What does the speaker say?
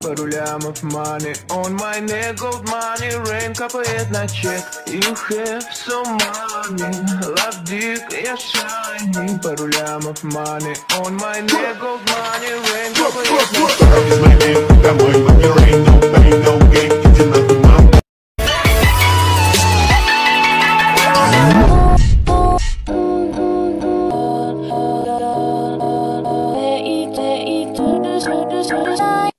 По of money On my neck gold money Rain капает на check. You have so money Love dick, я shining По of money On my neck gold money Rain капает на чек Hey,